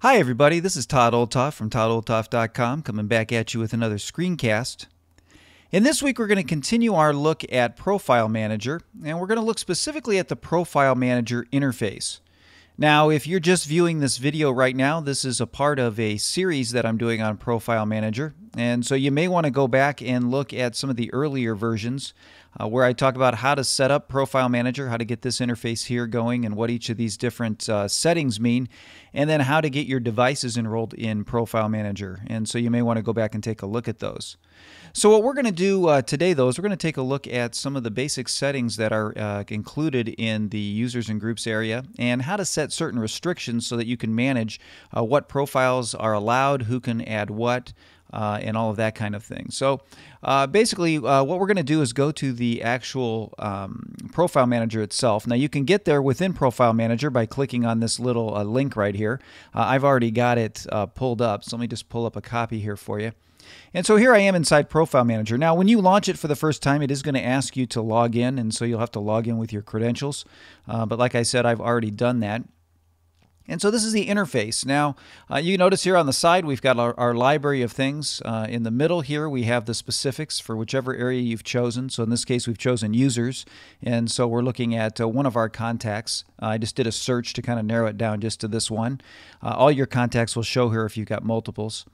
Hi, everybody. This is Todd Olthoff from ToddOlthoff.com coming back at you with another screencast. In this week, we're going to continue our look at Profile Manager, and we're going to look specifically at the Profile Manager interface. Now, if you're just viewing this video right now, this is a part of a series that I'm doing on Profile Manager. And so you may want to go back and look at some of the earlier versions uh, where I talk about how to set up Profile Manager, how to get this interface here going, and what each of these different uh, settings mean, and then how to get your devices enrolled in Profile Manager. And so you may want to go back and take a look at those. So what we're going to do uh, today, though, is we're going to take a look at some of the basic settings that are uh, included in the users and groups area and how to set certain restrictions so that you can manage uh, what profiles are allowed, who can add what, uh, and all of that kind of thing. So uh, basically, uh, what we're going to do is go to the actual um, Profile Manager itself. Now, you can get there within Profile Manager by clicking on this little uh, link right here. Uh, I've already got it uh, pulled up, so let me just pull up a copy here for you. And so here I am inside Profile Manager. Now, when you launch it for the first time, it is going to ask you to log in, and so you'll have to log in with your credentials. but like I said, I've already done that. And so this is the interface. Now, uh, you notice here on the side, we've got our, our library of things. Uh, in the middle here, we have the specifics for whichever area you've chosen. So in this case, we've chosen users. And so we're looking at uh, one of our contacts. Uh, I just did a search to kind of narrow it down just to this one. Uh, all your contacts will show here if you've got multiples.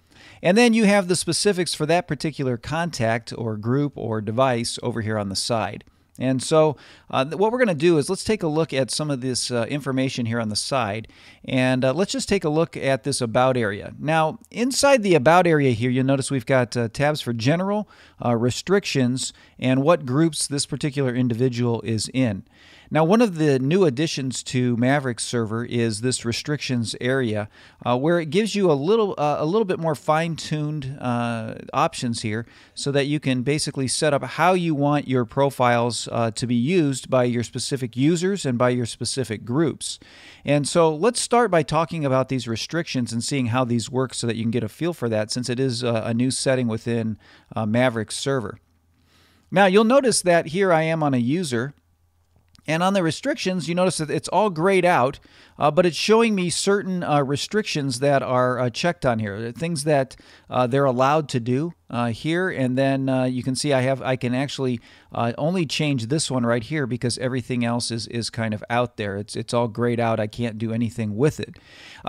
And then you have the specifics for that particular contact or group or device over here on the side. And so uh, what we're going to do is let's take a look at some of this uh, information here on the side. And uh, let's just take a look at this About area. Now, inside the About area here, you'll notice we've got uh, tabs for General, uh, Restrictions, and what groups this particular individual is in. Now, one of the new additions to Mavericks Server is this restrictions area, uh, where it gives you a little uh, a little bit more fine-tuned uh, options here, so that you can basically set up how you want your profiles uh, to be used by your specific users and by your specific groups. And so, let's start by talking about these restrictions and seeing how these work, so that you can get a feel for that, since it is uh, a new setting within uh, Mavericks Server. Now, you'll notice that here I am on a user. And on the restrictions, you notice that it's all grayed out, uh, but it's showing me certain uh, restrictions that are uh, checked on here, things that uh, they're allowed to do uh, here. And then uh, you can see I have I can actually only change this one right here because everything else is is kind of out there. It's it's all grayed out. I can't do anything with it.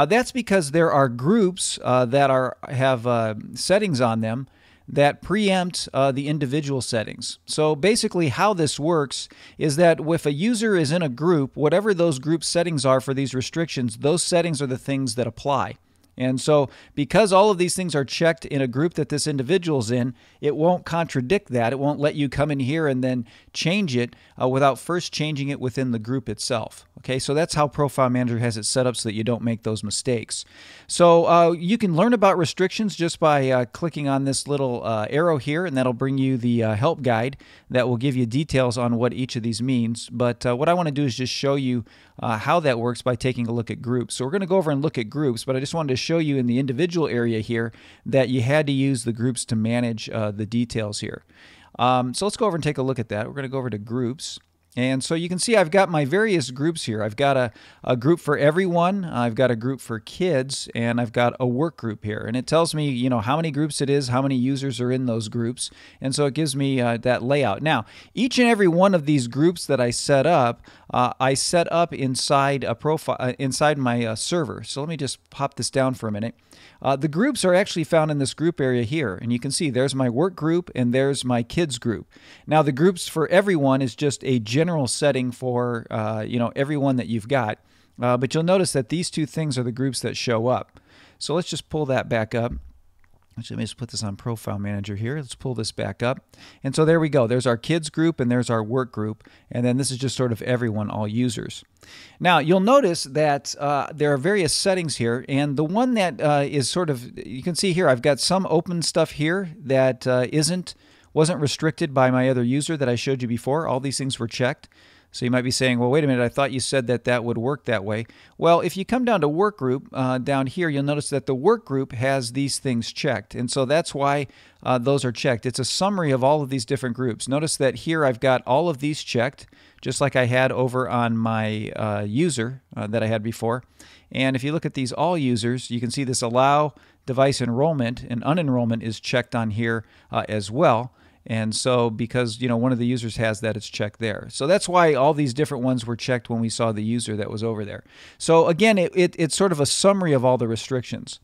that's because there are groups that are have settings on them that preempt uh, the individual settings. So basically, how this works is that if a user is in a group, whatever those group settings are for these restrictions, those settings are the things that apply. And so, because all of these things are checked in a group that this individual's in, it won't contradict that. It won't let you come in here and then change it uh, without first changing it within the group itself. Okay, so that's how Profile Manager has it set up so that you don't make those mistakes. So, uh, you can learn about restrictions just by uh, clicking on this little uh, arrow here, and that'll bring you the uh, help guide that will give you details on what each of these means. But uh, what I want to do is just show you how that works by taking a look at groups. So, we're going to go over and look at groups, but I just wanted to show you in the individual area here that you had to use the groups to manage uh, the details here. Um, so let's go over and take a look at that. We're going to go over to groups. And so you can see I've got my various groups here. I've got a, a group for everyone, I've got a group for kids, and I've got a work group here. And it tells me, you know, how many groups it is, how many users are in those groups. And so it gives me uh, that layout. Now, each and every one of these groups that I set up, uh, I set up inside a profile, uh, inside my uh, server. So let me just pop this down for a minute. Uh, the groups are actually found in this group area here. And you can see there's my work group and there's my kids group. Now, the groups for everyone is just a general setting for, uh, you know, everyone that you've got. Uh, but you'll notice that these two things are the groups that show up. So let's just pull that back up. Actually, let me just put this on Profile Manager here. Let's pull this back up. And so there we go. There's our kids group and there's our work group. And then this is just sort of everyone, all users. Now, you'll notice that uh, there are various settings here. And the one that uh, is sort of, you can see here, I've got some open stuff here that uh, not wasn't restricted by my other user that I showed you before. All these things were checked. So you might be saying, well, wait a minute, I thought you said that that would work that way. Well, if you come down to work group, uh, down here, you'll notice that the work group has these things checked. And so that's why uh, those are checked. It's a summary of all of these different groups. Notice that here I've got all of these checked, just like I had over on my uh, user uh, that I had before. And if you look at these all users, you can see this allow device enrollment and unenrollment is checked on here uh, as well. And so because, you know, one of the users has that, it's checked there. So that's why all these different ones were checked when we saw the user that was over there. So again, it, it, it's sort of a summary of all the restrictions.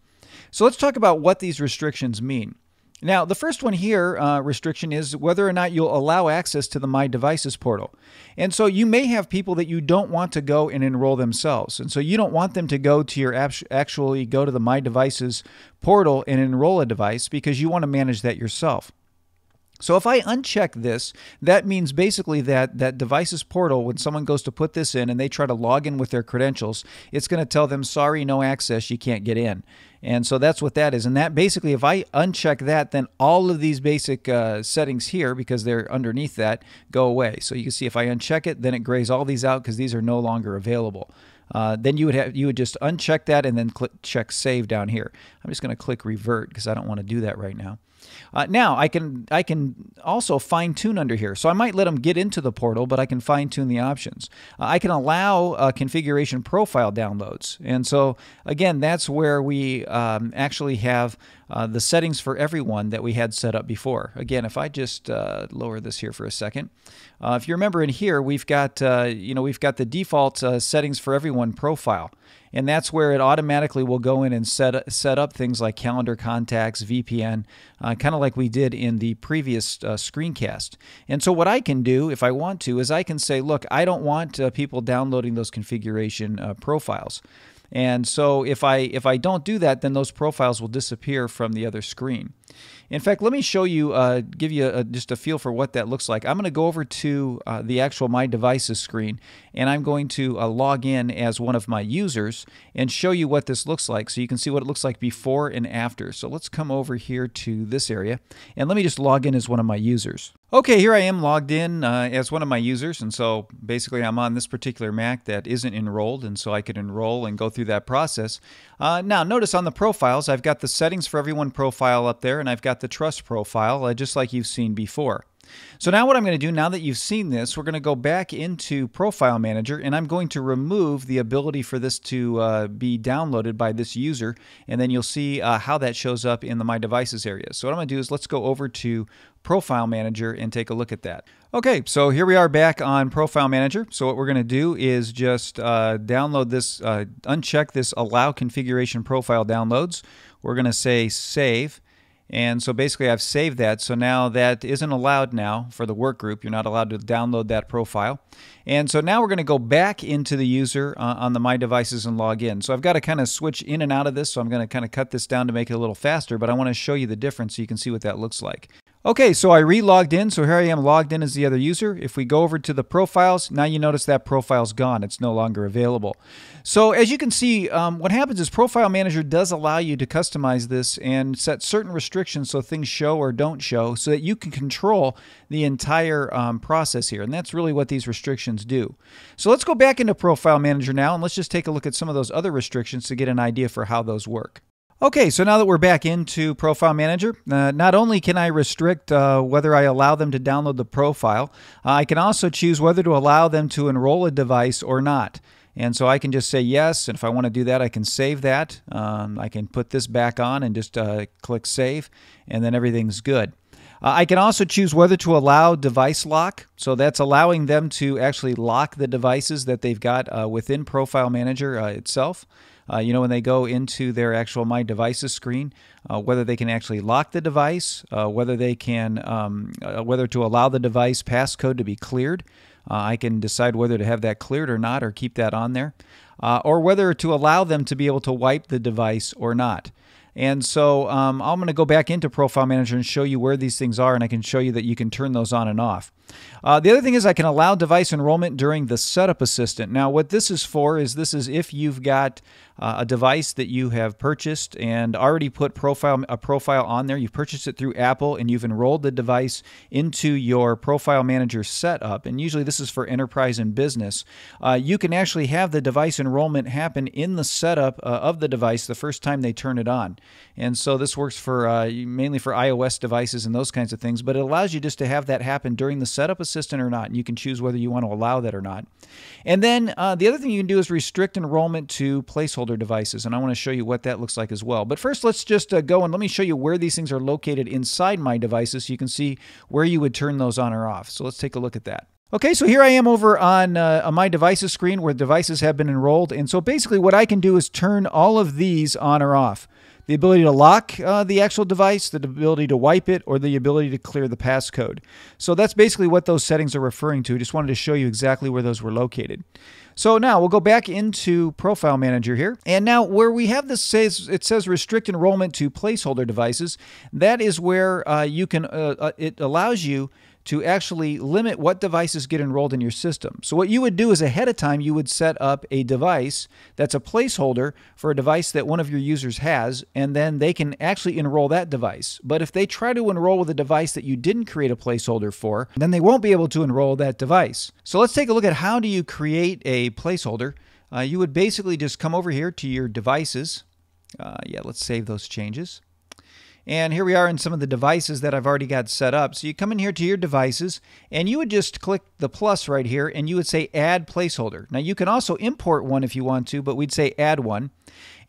So let's talk about what these restrictions mean. Now, the first one here, uh, restriction, is whether or not you'll allow access to the My Devices portal. And so you may have people that you don't want to go and enroll themselves. And so you don't want them to go to your actually go to the My Devices portal and enroll a device because you want to manage that yourself. So if I uncheck this, that means basically that that devices portal, when someone goes to put this in and they try to log in with their credentials, it's going to tell them, sorry, no access, you can't get in. And so that's what that is. And that basically, if I uncheck that, then all of these basic uh, settings here, because they're underneath that, go away. So you can see if I uncheck it, then it grays all these out because these are no longer available. Uh, then you would have you would just uncheck that and then click check save down here. I'm just going to click revert because I don't want to do that right now. Uh, now I can I can also fine tune under here. So I might let them get into the portal, but I can fine tune the options. Uh, I can allow uh, configuration profile downloads, and so again, that's where we um, actually have uh, the settings for everyone that we had set up before. Again, if I just uh, lower this here for a second, uh, if you remember in here, we've got you know we've got the default settings for everyone profile and that's where it automatically will go in and set set up things like calendar contacts, VPN, uh, kind of like we did in the previous uh, screencast. And so what I can do, if I want to, is I can say, look, I don't want uh, people downloading those configuration uh, profiles. And so if I if I don't do that, then those profiles will disappear from the other screen. In fact, let me show you, uh, give you a, just a feel for what that looks like. I'm going to go over to uh, the actual My Devices screen, and I'm going to uh, log in as one of my users and show you what this looks like so you can see what it looks like before and after. So let's come over here to this area, and let me just log in as one of my users. Okay, here I am logged in uh, as one of my users, and so basically I'm on this particular Mac that isn't enrolled, and so I could enroll and go through that process. Uh, now, notice on the profiles, I've got the settings for everyone profile up there, and I've got the trust profile, uh, just like you've seen before. So now what I'm going to do, now that you've seen this, we're going to go back into Profile Manager and I'm going to remove the ability for this to uh, be downloaded by this user and then you'll see uh, how that shows up in the My Devices area. So what I'm going to do is let's go over to Profile Manager and take a look at that. Okay, so here we are back on Profile Manager. So what we're going to do is just uh, download this, uh, uncheck this Allow Configuration Profile Downloads. We're going to say Save. And so basically I've saved that. So now that isn't allowed now for the work group. You're not allowed to download that profile. And so now we're going to go back into the user uh, on the My Devices and log in. So I've got to kind of switch in and out of this. So I'm going to kind of cut this down to make it a little faster, but I want to show you the difference so you can see what that looks like. Okay, so I re-logged in, so here I am logged in as the other user. If we go over to the profiles, now you notice that profile's gone. It's no longer available. So as you can see, um, what happens is Profile Manager does allow you to customize this and set certain restrictions so things show or don't show so that you can control the entire um, process here. And that's really what these restrictions do. So let's go back into Profile Manager now and let's just take a look at some of those other restrictions to get an idea for how those work. Okay, so now that we're back into Profile Manager, uh, not only can I restrict uh, whether I allow them to download the profile, uh, I can also choose whether to allow them to enroll a device or not. And so I can just say yes, and if I want to do that, I can save that. Um, I can put this back on and just uh, click Save, and then everything's good. Uh, I can also choose whether to allow device lock. So that's allowing them to actually lock the devices that they've got uh, within Profile Manager itself. Uh, you know, when they go into their actual My Devices screen, uh, whether they can actually lock the device, uh, whether they can, um, uh, whether to allow the device passcode to be cleared. Uh, I can decide whether to have that cleared or not, or keep that on there, or whether to allow them to be able to wipe the device or not. And so um, I'm going to go back into Profile Manager and show you where these things are, and I can show you that you can turn those on and off. Uh, the other thing is I can allow device enrollment during the setup assistant. Now, what this is for is this is if you've got uh, a device that you have purchased and already put profile a profile on there. You've purchased it through Apple and you've enrolled the device into your profile manager setup. And usually this is for enterprise and business. Uh, you can actually have the device enrollment happen in the setup uh, of the device the first time they turn it on. And so this works for uh, mainly for iOS devices and those kinds of things. But it allows you just to have that happen during the setup assistant or not. And you can choose whether you want to allow that or not. And then uh, the other thing you can do is restrict enrollment to placeholder devices. And I want to show you what that looks like as well. But first, let's just uh, go and let me show you where these things are located inside my devices so you can see where you would turn those on or off. So let's take a look at that. Okay, so here I am over on, uh, on, my devices screen where devices have been enrolled. And so basically what I can do is turn all of these on or off the ability to lock uh, the actual device, the ability to wipe it, or the ability to clear the passcode. So that's basically what those settings are referring to. Just wanted to show you exactly where those were located. So now we'll go back into Profile Manager here. And now where we have this says it says restrict enrollment to placeholder devices, that is where uh, you can uh, uh it allows you to actually limit what devices get enrolled in your system. So what you would do is ahead of time, you would set up a device that's a placeholder for a device that one of your users has, and then they can actually enroll that device. But if they try to enroll with a device that you didn't create a placeholder for, then they won't be able to enroll that device. So let's take a look at how do you create a placeholder. Uh, you would basically just come over here to your devices. Uh, yeah, let's save those changes. And here we are in some of the devices that I've already got set up. So you come in here to your devices and you would just click the plus right here and you would say add placeholder. Now you can also import one if you want to, but we'd say add one.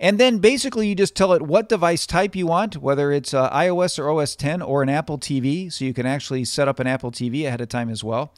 And then basically you just tell it what device type you want, whether it's uh, iOS or OS 10 or an Apple TV. So you can actually set up an Apple TV ahead of time as well.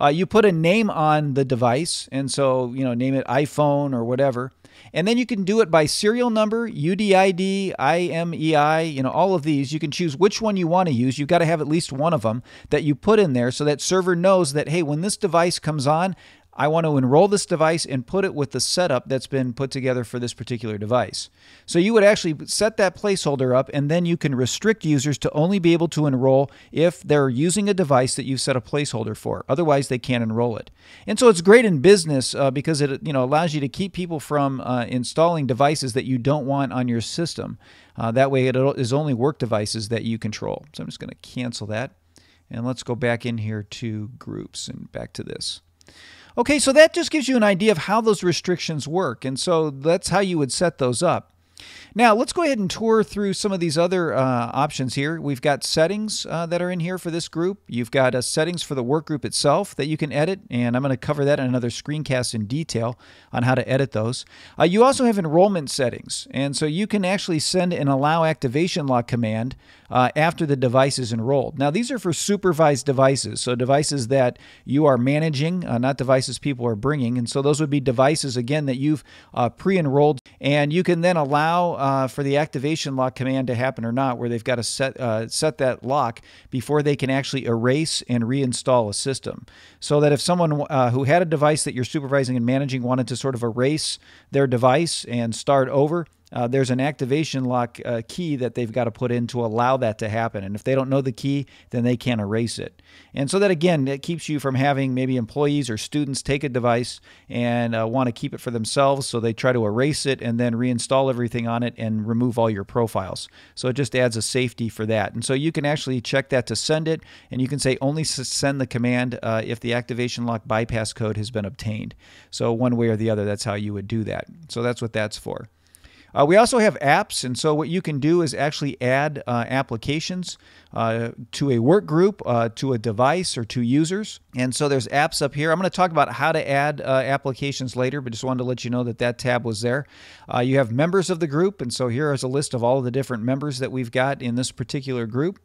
Uh, you put a name on the device. And so, you know, name it iPhone or whatever. And then you can do it by serial number, UDID, IMEI, you know, all of these. You can choose which one you want to use. You've got to have at least one of them that you put in there so that server knows that, hey, when this device comes on, I want to enroll this device and put it with the setup that's been put together for this particular device. So you would actually set that placeholder up and then you can restrict users to only be able to enroll if they're using a device that you've set a placeholder for. Otherwise, they can't enroll it. And so it's great in business uh, because it you know allows you to keep people from uh, installing devices that you don't want on your system. Uh, that way, it is only work devices that you control. So I'm just going to cancel that. And let's go back in here to groups and back to this. Okay, so that just gives you an idea of how those restrictions work. And so that's how you would set those up. Now, let's go ahead and tour through some of these other uh, options here. We've got settings uh, that are in here for this group. You've got uh, settings for the work group itself that you can edit, and I'm going to cover that in another screencast in detail on how to edit those. Uh, you also have enrollment settings, and so you can actually send an allow activation lock command uh, after the device is enrolled. Now, these are for supervised devices, so devices that you are managing, uh, not devices people are bringing, and so those would be devices, again, that you've pre-enrolled, and you can then allow uh, for the activation lock command to happen or not, where they've got to set uh, set that lock before they can actually erase and reinstall a system. So that if someone uh, who had a device that you're supervising and managing wanted to sort of erase their device and start over, uh, there's an activation lock uh, key that they've got to put in to allow that to happen. And if they don't know the key, then they can't erase it. And so that again, it keeps you from having maybe employees or students take a device and uh, want to keep it for themselves. So they try to erase it and then reinstall everything on it and remove all your profiles. So it just adds a safety for that. And so you can actually check that to send it. And you can say only send the command uh, if the activation lock bypass code has been obtained. So one way or the other, that's how you would do that. So that's what that's for. Uh, we also have apps, and so what you can do is actually add uh, applications uh, to a work group, uh, to a device, or to users. And so there's apps up here. I'm going to talk about how to add uh, applications later, but just wanted to let you know that that tab was there. Uh, you have members of the group, and so here is a list of all of the different members that we've got in this particular group.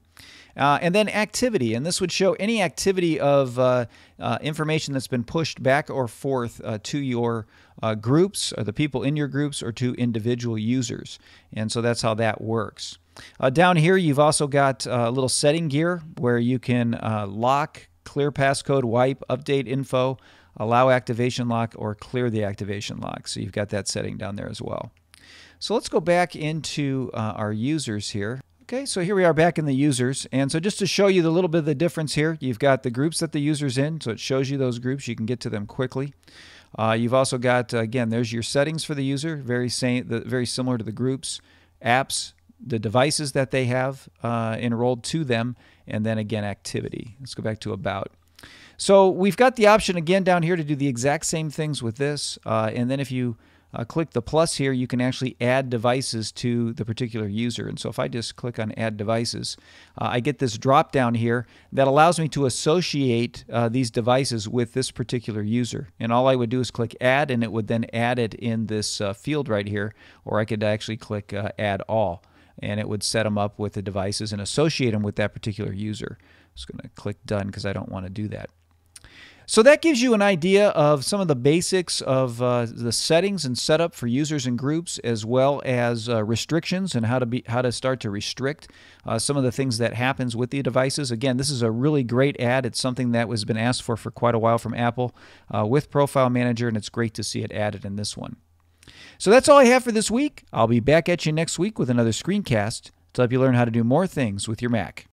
Uh, and then activity, and this would show any activity of uh, uh, information that's been pushed back or forth uh, to your uh, groups, or the people in your groups, or to individual users. And so that's how that works. Uh, down here, you've also got a little setting gear where you can lock, clear passcode, wipe, update info, allow activation lock, or clear the activation lock. So you've got that setting down there as well. So let's go back into our users here. Okay, so here we are back in the users. And so just to show you the little bit of the difference here, you've got the groups that the user's in. So it shows you those groups. You can get to them quickly. Uh, you've also got, uh, again, there's your settings for the user, very, same, the, very similar to the groups, apps, the devices that they have uh, enrolled to them, and then again, activity. Let's go back to about. So we've got the option again down here to do the exact same things with this. Uh, and then if you uh, click the plus here, you can actually add devices to the particular user. And so if I just click on add devices, uh, I get this drop down here that allows me to associate uh, these devices with this particular user. And all I would do is click add and it would then add it in this uh, field right here, or I could actually click uh, add all and it would set them up with the devices and associate them with that particular user. I'm just going to click done because I don't want to do that. So that gives you an idea of some of the basics of uh, the settings and setup for users and groups, as well as uh, restrictions and how to be how to start to restrict uh, some of the things that happens with the devices. Again, this is a really great ad. It's something that was been asked for for quite a while from Apple uh, with Profile Manager, and it's great to see it added in this one. So that's all I have for this week. I'll be back at you next week with another screencast to help you learn how to do more things with your Mac.